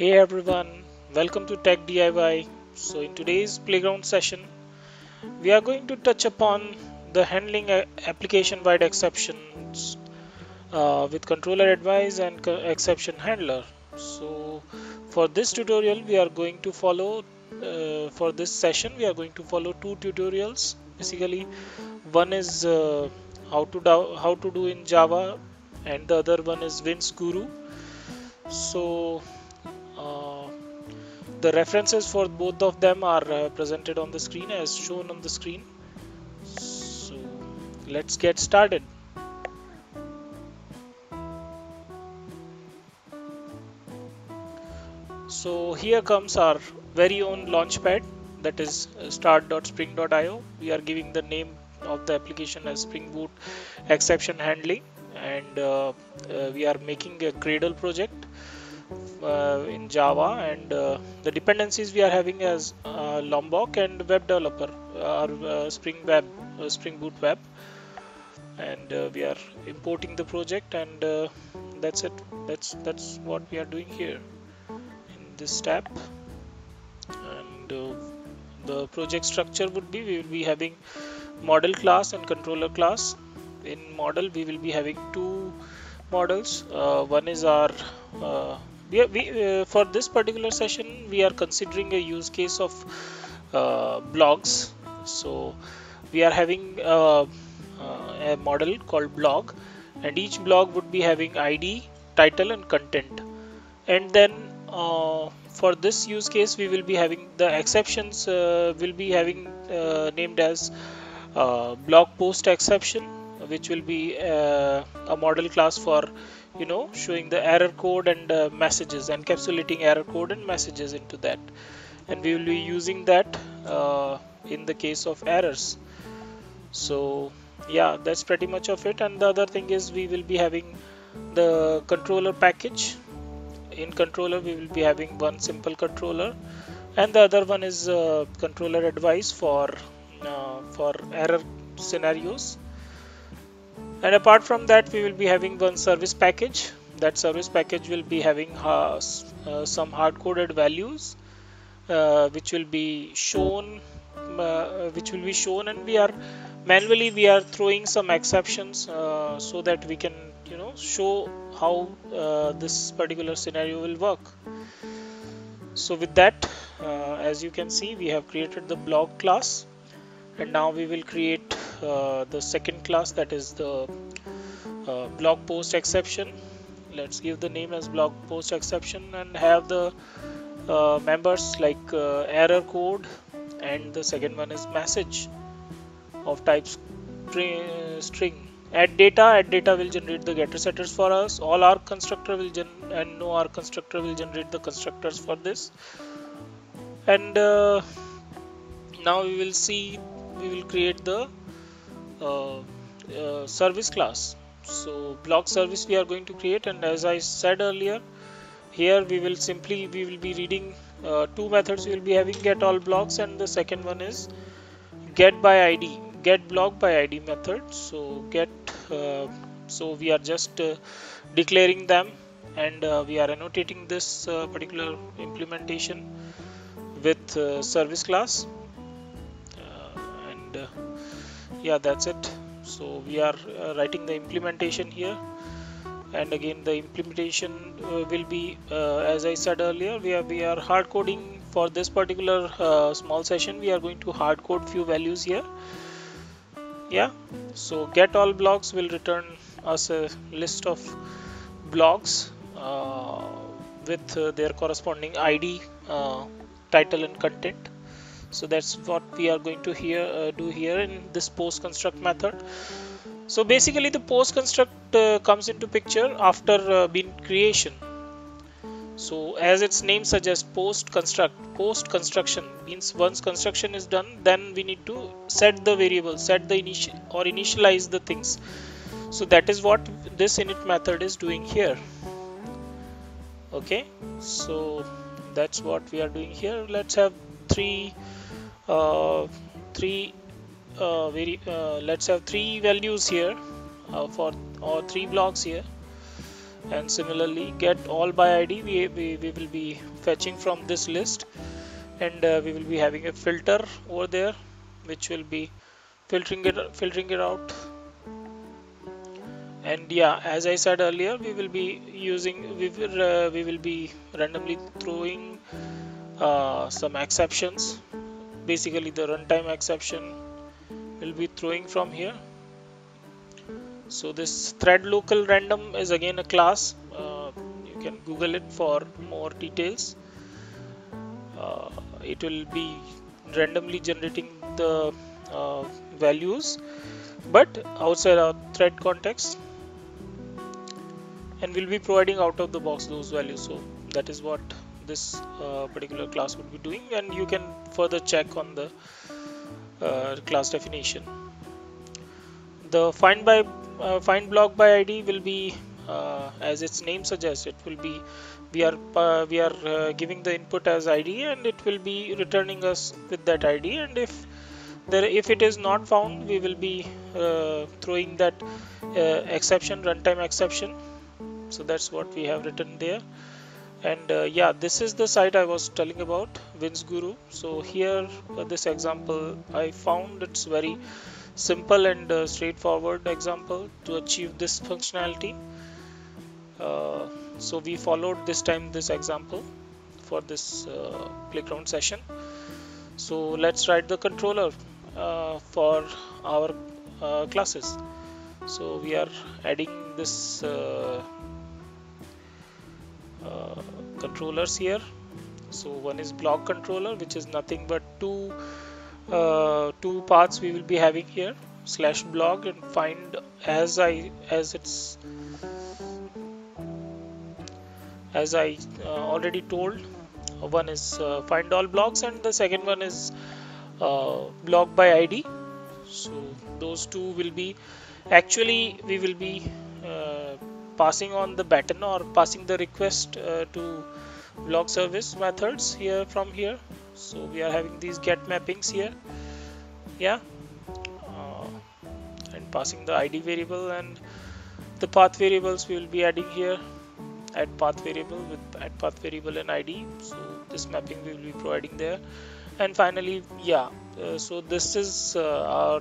Hey everyone, welcome to Tech DIY. So in today's playground session, we are going to touch upon the handling application-wide exceptions uh, with controller advice and exception handler. So for this tutorial, we are going to follow uh, for this session, we are going to follow two tutorials. Basically, one is uh, how to do how to do in Java, and the other one is vinsguru. So the references for both of them are uh, presented on the screen as shown on the screen. So let's get started. So here comes our very own launchpad that is uh, start.spring.io we are giving the name of the application as spring boot exception handling and uh, uh, we are making a Gradle project uh, in Java and uh, the dependencies we are having as uh, Lombok and web developer or Spring Web, Spring Boot Web. And we are importing the project and that's it. That's that's what we are doing here in this tab and uh, the project structure would be we will be having model class and controller class. In model we will be having two models. Uh, one is our uh, we, we uh, for this particular session we are considering a use case of uh, blogs. So we are having uh, uh, a model called blog and each blog would be having id title and content. And then uh, for this use case we will be having the exceptions uh, will be having named as blog post exception which will be a model class for you know showing the error code and uh, messages encapsulating error code and messages into that. And we will be using that uh, in the case of errors. So yeah that's pretty much of it. And the other thing is we will be having the controller package. In controller we will be having one simple controller. And the other one is uh, controller advice for uh, for error scenarios and apart from that we will be having one service package. That service package will be having uh, uh, some hard-coded values uh, which will be shown uh, which will be shown and we are manually we are throwing some exceptions uh, so that we can you know show how this particular scenario will work. So with that as you can see we have created the blog class. And now we will create the second class that is the uh, blog post exception. Let's give the name as blog post exception and have the uh, members like uh, error code and the second one is message of type string. Add data add data will generate the getter setters for us. All args constructor will gen and no args constructor will generate the constructors for this. And uh, now we will see we will create the uh, uh, service class. So blog service we are going to create and as I said earlier here we will simply we will be reading uh, two methods we will be having get all blogs and the second one is get by id get blog by id method. So get uh, so we are just uh, declaring them and uh, we are annotating this particular implementation with service class. And yeah that's it. So we are uh, writing the implementation here. And again the implementation uh, will be uh, as I said earlier we are we are hard coding for this particular uh, small session. We are going to hard code few values here. Yeah. So get all blogs will return us a list of blogs uh, with their corresponding ID title and content so that's what we are going to here uh, do here in this post construct method. So basically the post construct uh, comes into picture after uh, bean creation. So as its name suggests post construct post construction means once construction is done then we need to set the variable set the initial or initialize the things. So that is what this init method is doing here. Okay? So that's what we are doing here. Let's have three uh, three uh, very uh, let's have three values here for or three blogs here. And similarly get all by id we, we, we will be fetching from this list. And uh, we will be having a filter over there which will be filtering it filtering it out. And yeah as I said earlier we will be using we will uh, we will be randomly throwing uh, some exceptions. Basically the runtime exception will be throwing from here. So this thread local random is again a class. Uh, you can google it for more details. Uh, it will be randomly generating the uh, values. But outside our thread context and we'll be providing out of the box those values. So that is what this uh, particular class would be doing and you can further check on the uh, class definition. The find by uh, find blog by id will be uh, as its name suggests it will be we are uh, we are uh, giving the input as id and it will be returning us with that id and if there if it is not found we will be throwing that exception runtime exception. So that's what we have written there and uh, yeah this is the site I was telling about vinsguru so here uh, this example I found it's very simple and uh, straightforward example to achieve this functionality. Uh, so we followed this time this example for this uh, playground session. So let's write the controller uh, for our classes. So we are adding this uh, controllers here. So one is blog controller which is nothing but two uh, two paths we will be having here slash blog and find as I as it's as I uh, already told one is uh, find all blogs and the second one is uh, block by ID so those two will be actually we will be passing on the button or passing the request uh, to blog service methods here from here. So we are having these get mappings here. Yeah. Uh, and passing the id variable and the path variables we will be adding here. Add path variable with add path variable and id so this mapping we will be providing there. And finally yeah uh, so this is uh, our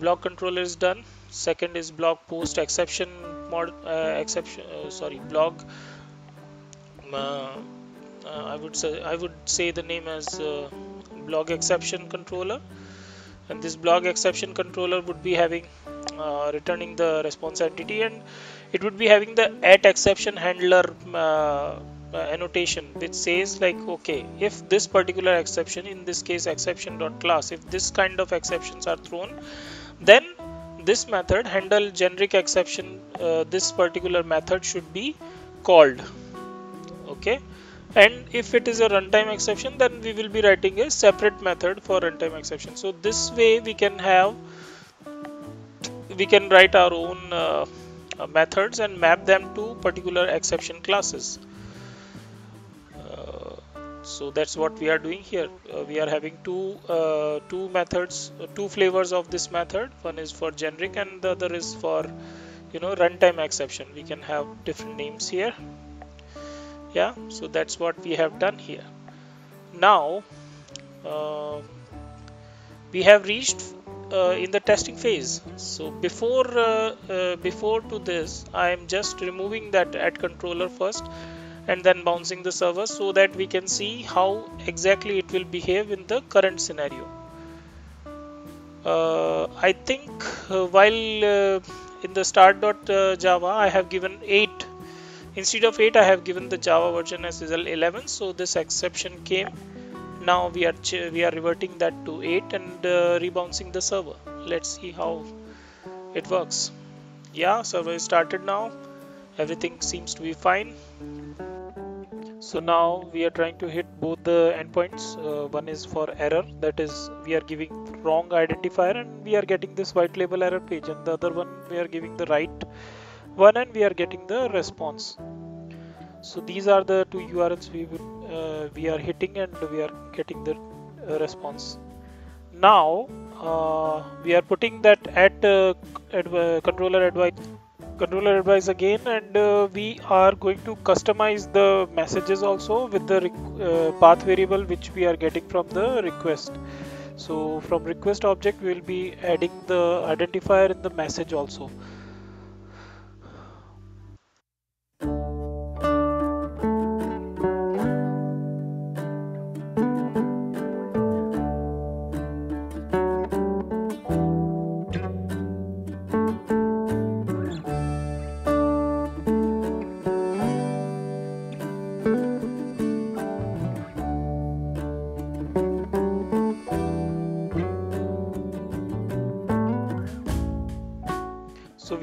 blog controller is done. Second is blog post exception mod uh, exception uh, sorry blog uh, I would say I would say the name as blog exception controller. And this blog exception controller would be having uh, returning the response entity and it would be having the at exception handler uh, annotation which says like okay if this particular exception in this case exception dot class if this kind of exceptions are thrown then this method handle generic exception uh, this particular method should be called. Okay? And if it is a runtime exception then we will be writing a separate method for runtime exception. So this way we can have we can write our own uh, methods and map them to particular exception classes so that's what we are doing here. Uh, we are having two uh, two methods uh, two flavors of this method. One is for generic and the other is for you know runtime exception. We can have different names here. Yeah so that's what we have done here. Now uh, we have reached uh, in the testing phase. So before uh, before to this I am just removing that add controller first and then bouncing the server so that we can see how exactly it will behave in the current scenario. Uh, I think uh, while uh, in the start.java uh, I have given 8 instead of 8 I have given the Java version as 11 so this exception came. Now we are we are reverting that to 8 and uh, rebouncing the server. Let's see how it works. Yeah server is started now. Everything seems to be fine so now we are trying to hit both the endpoints. Uh, one is for error that is we are giving wrong identifier and we are getting this white label error page and the other one we are giving the right one and we are getting the response. So these are the two urls we uh, we are hitting and we are getting the uh, response. Now uh, we are putting that at uh, controller advice controller advice again and uh, we are going to customize the messages also with the uh, path variable which we are getting from the request. So from request object we will be adding the identifier in the message also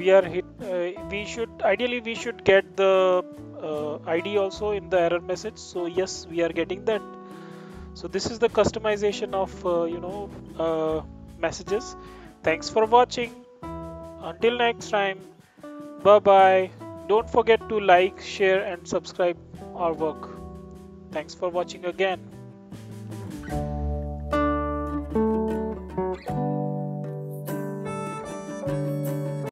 we are hit uh, we should ideally we should get the uh, id also in the error message. So yes we are getting that. So this is the customization of uh, you know uh, messages. Thanks for watching. Until next time. Bye bye don't forget to like share and subscribe our work. Thanks for watching again